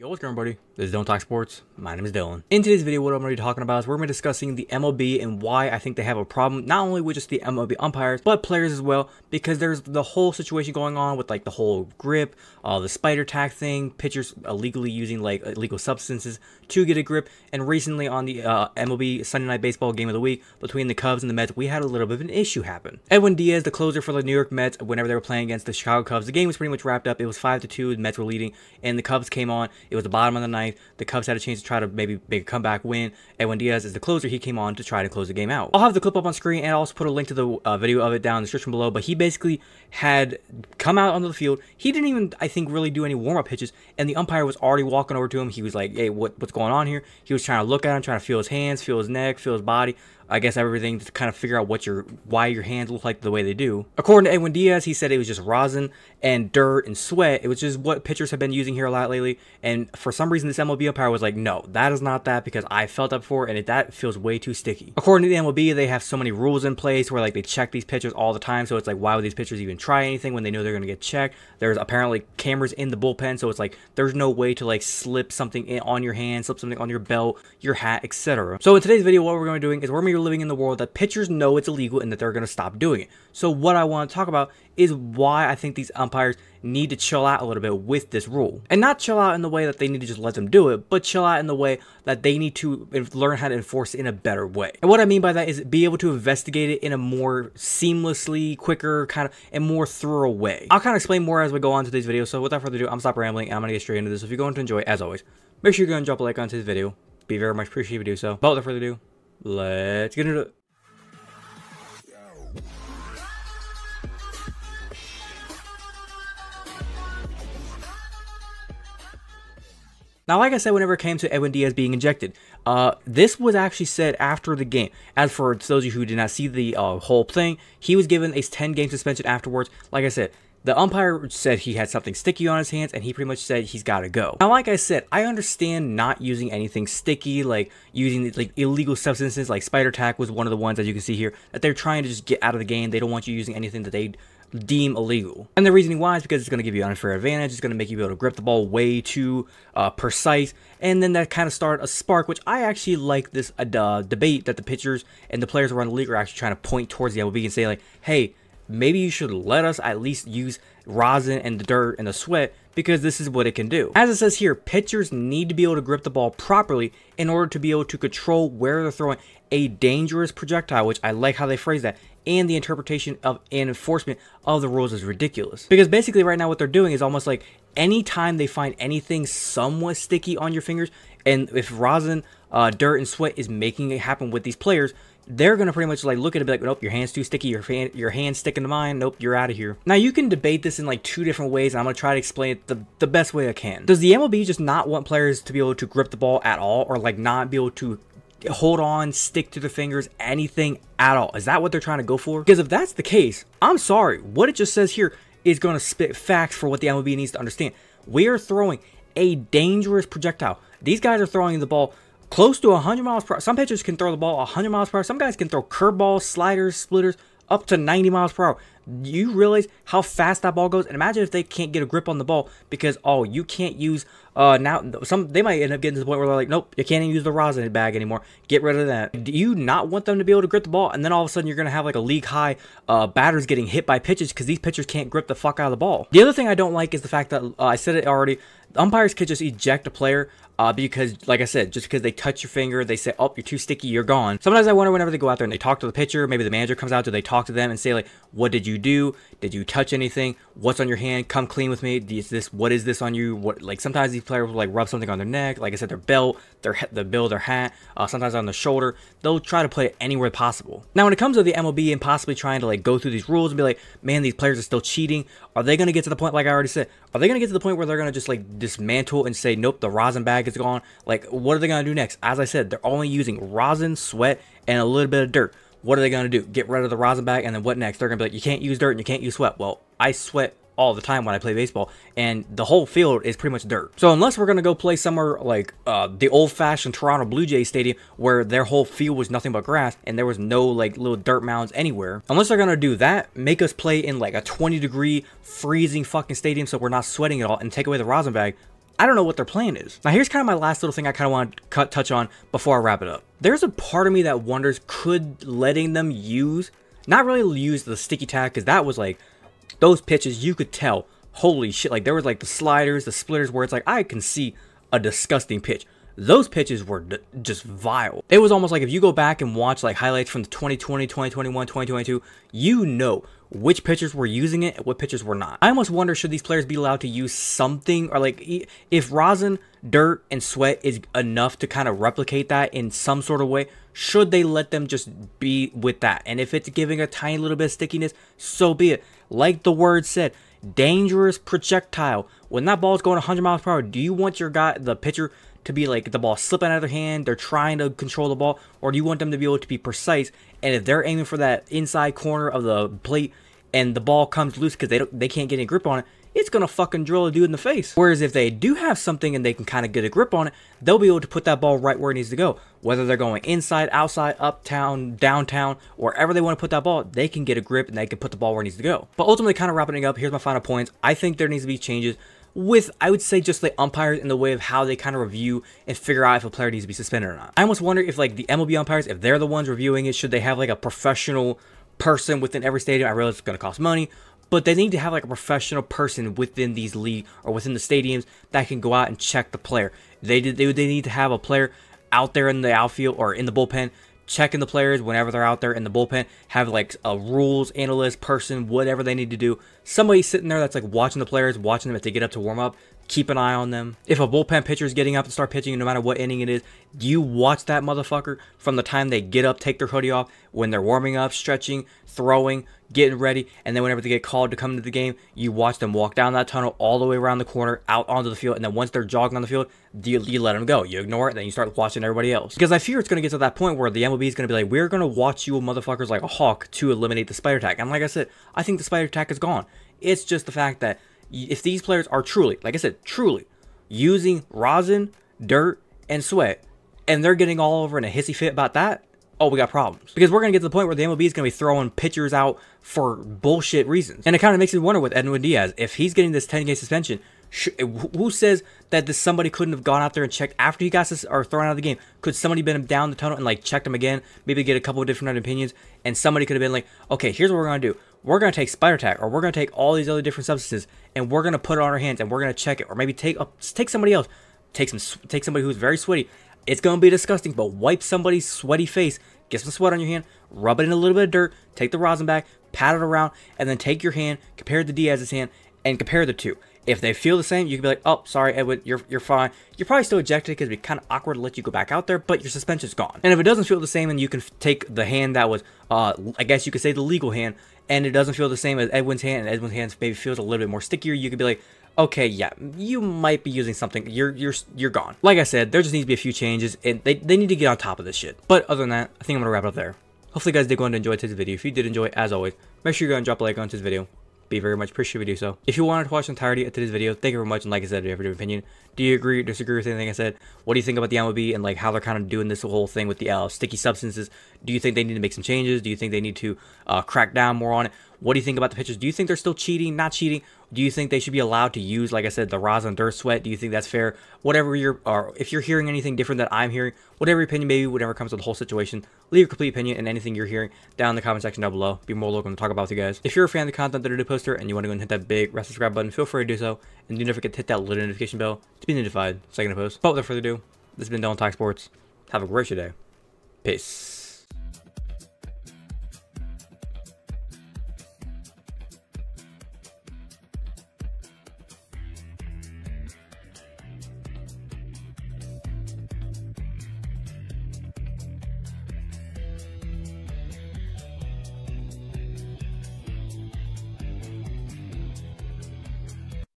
Yo, what's going on, buddy? This is Dillon Talk Sports. My name is Dillon. In today's video, what I'm going to be talking about is we're going to be discussing the MLB and why I think they have a problem, not only with just the MLB umpires, but players as well, because there's the whole situation going on with like the whole grip, uh, the spider tack thing, pitchers illegally using like illegal substances to get a grip, and recently on the uh, MLB Sunday Night Baseball game of the week between the Cubs and the Mets, we had a little bit of an issue happen. Edwin Diaz, the closer for the New York Mets, whenever they were playing against the Chicago Cubs, the game was pretty much wrapped up. It was 5 to 2, the Mets were leading, and the Cubs came on. It was the bottom of the ninth. The Cubs had a chance to try to maybe make a comeback win. And when Diaz is the closer, he came on to try to close the game out. I'll have the clip up on screen and I'll also put a link to the uh, video of it down in the description below. But he basically had come out onto the field. He didn't even, I think, really do any warm-up pitches. And the umpire was already walking over to him. He was like, hey, what, what's going on here? He was trying to look at him, trying to feel his hands, feel his neck, feel his body. I guess everything to kind of figure out what your why your hands look like the way they do. According to Edwin Diaz, he said it was just rosin and dirt and sweat. It was just what pitchers have been using here a lot lately. And for some reason, this MLB umpire was like, no, that is not that because I felt that before and it, that feels way too sticky. According to the MLB, they have so many rules in place where like they check these pitchers all the time. So it's like, why would these pitchers even try anything when they know they're going to get checked? There's apparently cameras in the bullpen. So it's like, there's no way to like slip something in on your hand, slip something on your belt, your hat, etc. So in today's video, what we're going to be doing is we're going to be living in the world that pitchers know it's illegal and that they're going to stop doing it. So what I want to talk about is why I think these umpires need to chill out a little bit with this rule. And not chill out in the way that they need to just let them do it, but chill out in the way that they need to learn how to enforce it in a better way. And what I mean by that is be able to investigate it in a more seamlessly, quicker, kind of, and more thorough way. I'll kind of explain more as we go on to today's video, so without further ado, I'm stop rambling and I'm going to get straight into this. If you're going to enjoy, as always, make sure you're going to drop a like on today's video. Be very much appreciated if you do so. But without further ado, let's get into it. Now, like I said, whenever it came to Edwin Diaz being injected, uh, this was actually said after the game. As for those of you who did not see the uh, whole thing, he was given a 10 game suspension afterwards. Like I said, the umpire said he had something sticky on his hands, and he pretty much said he's got to go. Now, like I said, I understand not using anything sticky, like using like illegal substances, like spider tack was one of the ones, as you can see here, that they're trying to just get out of the game. They don't want you using anything that they deem illegal. And the reasoning why is because it's going to give you an unfair advantage. It's going to make you be able to grip the ball way too uh, precise. And then that kind of started a spark, which I actually like this uh, debate that the pitchers and the players around the league are actually trying to point towards the MLB and say like, hey, maybe you should let us at least use rosin and the dirt and the sweat because this is what it can do. As it says here, pitchers need to be able to grip the ball properly in order to be able to control where they're throwing a dangerous projectile, which I like how they phrase that, and the interpretation of enforcement of the rules is ridiculous. Because basically right now what they're doing is almost like anytime they find anything somewhat sticky on your fingers, and if rosin, uh, dirt, and sweat is making it happen with these players, they're going to pretty much like look at it like, nope, your hand's too sticky, your, your hand's sticking to mine, nope, you're out of here. Now, you can debate this in like two different ways, and I'm going to try to explain it the, the best way I can. Does the MLB just not want players to be able to grip the ball at all, or like not be able to hold on, stick to the fingers, anything at all? Is that what they're trying to go for? Because if that's the case, I'm sorry, what it just says here is going to spit facts for what the MLB needs to understand. We are throwing a dangerous projectile. These guys are throwing the ball close to 100 miles per hour. Some pitchers can throw the ball 100 miles per hour. Some guys can throw curveballs, sliders, splitters up to 90 miles per hour. You realize how fast that ball goes? And imagine if they can't get a grip on the ball because, oh, you can't use, uh, now, some, they might end up getting to the point where they're like, nope, you can't even use the rosin bag anymore. Get rid of that. Do you not want them to be able to grip the ball? And then all of a sudden you're to have like a league high, uh, batters getting hit by pitches because these pitchers can't grip the fuck out of the ball. The other thing I don't like is the fact that, uh, I said it already, umpires could just eject a player uh, because, like I said, just because they touch your finger, they say, oh, you're too sticky, you're gone. Sometimes I wonder whenever they go out there and they talk to the pitcher, maybe the manager comes out, do they talk to them and say, like, what did you do? Did you touch anything? What's on your hand? Come clean with me. Is this, what is this on you? What, like, sometimes these players will, like, rub something on their neck, like I said, their belt, their, the bill, their hat, uh, sometimes on the shoulder. They'll try to play it anywhere possible. Now, when it comes to the MLB and possibly trying to, like, go through these rules and be like, man, these players are still cheating, are they going to get to the point, like I already said, are they going to get to the point where they're going to just, like, dismantle and say, nope, the rosin bag is gone? Like, what are they going to do next? As I said, they're only using rosin, sweat, and a little bit of dirt. What are they going to do? Get rid of the rosin bag, and then what next? They're going to be like, you can't use dirt and you can't use sweat. Well, I sweat all the time when I play baseball, and the whole field is pretty much dirt. So unless we're gonna go play somewhere like uh, the old-fashioned Toronto Blue Jays stadium, where their whole field was nothing but grass and there was no like little dirt mounds anywhere, unless they're gonna do that, make us play in like a 20 degree freezing fucking stadium so we're not sweating at all, and take away the rosin bag, I don't know what their plan is. Now here's kind of my last little thing I kind of want to cut touch on before I wrap it up. There's a part of me that wonders could letting them use, not really use the sticky tack, because that was like, those pitches you could tell, holy shit, like there was like the sliders, the splitters where it's like I can see a disgusting pitch those pitches were just vile. It was almost like if you go back and watch like highlights from the 2020, 2021, 2022, you know which pitchers were using it and what pitchers were not. I almost wonder should these players be allowed to use something or like if rosin, dirt, and sweat is enough to kind of replicate that in some sort of way, should they let them just be with that? And if it's giving a tiny little bit of stickiness, so be it. Like the word said, dangerous projectile. When that ball is going 100 miles per hour, do you want your guy, the pitcher, to be like the ball slipping out of their hand, they're trying to control the ball, or do you want them to be able to be precise? And if they're aiming for that inside corner of the plate and the ball comes loose because they don't, they can't get any grip on it, it's gonna fucking drill a dude in the face. Whereas if they do have something and they can kind of get a grip on it, they'll be able to put that ball right where it needs to go. Whether they're going inside, outside, uptown, downtown, wherever they want to put that ball, they can get a grip and they can put the ball where it needs to go. But ultimately, kind of wrapping it up, here's my final points. I think there needs to be changes with I would say just the umpires in the way of how they kind of review and figure out if a player needs to be suspended or not. I almost wonder if like the MLB umpires, if they're the ones reviewing it, should they have like a professional person within every stadium? I realize it's to cost money, but they need to have like a professional person within these league or within the stadiums that can go out and check the player. They they, they need to have a player out there in the outfield or in the bullpen checking the players whenever they're out there in the bullpen, have like a rules analyst person, whatever they need to do. Somebody sitting there that's like watching the players, watching them if they get up to warm up, keep an eye on them. If a bullpen pitcher is getting up to start pitching, no matter what inning it is, you watch that motherfucker from the time they get up, take their hoodie off, when they're warming up, stretching, throwing, getting ready, and then whenever they get called to come into the game, you watch them walk down that tunnel all the way around the corner, out onto the field, and then once they're jogging on the field, you, you let them go. You ignore it, then you start watching everybody else. Because I fear it's going to get to that point where the MLB is going to be like, we're going to watch you motherfuckers like a hawk to eliminate the spider tack. And like I said, I think the spider tack is gone. It's just the fact that if these players are truly, like I said, truly using rosin, dirt, and sweat, and they're getting all over in a hissy fit about that, oh, we got problems. Because we're going to get to the point where the MLB is going to be throwing pitchers out for bullshit reasons. And it kind of makes me wonder with Edwin Diaz, if he's getting this 10 game suspension, who says that this somebody couldn't have gone out there and checked after he got this or thrown out of the game? Could somebody been down the tunnel and like checked him again? Maybe get a couple of different opinions, and somebody could have been like, okay, here's what we're gonna do. We're gonna take spider tack, or we're gonna take all these other different substances, and we're gonna put it on our hands, and we're gonna check it, or maybe take take somebody else, take some take somebody who's very sweaty. It's gonna be disgusting, but wipe somebody's sweaty face, get some sweat on your hand, rub it in a little bit of dirt, take the rosin back, pat it around, and then take your hand, compare it to Diaz's hand, and compare the two. If they feel the same, you can be like, oh, sorry, Edwin, you're, you're fine. You're probably still ejected because it'd be kind of awkward to let you go back out there, but your suspension's gone. And if it doesn't feel the same, then you can take the hand that was, uh, I guess you could say the legal hand, and it doesn't feel the same as Edwin's hand, and Edwin's hand maybe feels a little bit more stickier, you could be like, okay, yeah, you might be using something. You're you're you're gone. Like I said, there just needs to be a few changes, and they, they need to get on top of this shit. But other than that, I think I'm gonna wrap it up there. Hopefully, you guys did go and enjoy today's video. If you did enjoy, as always, make sure you go and drop a like on today's video be very much appreciated if you do so. If you wanted to watch the entirety of today's video, thank you very much. And like I said, if you have your opinion, do you agree or disagree with anything I said? What do you think about the MLB and like how they're kind of doing this whole thing with the uh, sticky substances? Do you think they need to make some changes? Do you think they need to uh, crack down more on it? What do you think about the pitchers? Do you think they're still cheating, not cheating? Do you think they should be allowed to use, like I said, the rosin dirt sweat? Do you think that's fair? Whatever you're, or if you're hearing anything different that I'm hearing, whatever opinion, maybe whatever comes to the whole situation, leave your complete opinion and anything you're hearing down in the comment section down below. Be more welcome to talk about with you guys. If you're a fan of the content that I do poster and you want to go and hit that big red subscribe button, feel free to do so. And do not forget to hit that little notification bell to be notified second I post. But without further ado, this has been Dillon Talk Sports. Have a great day. Peace.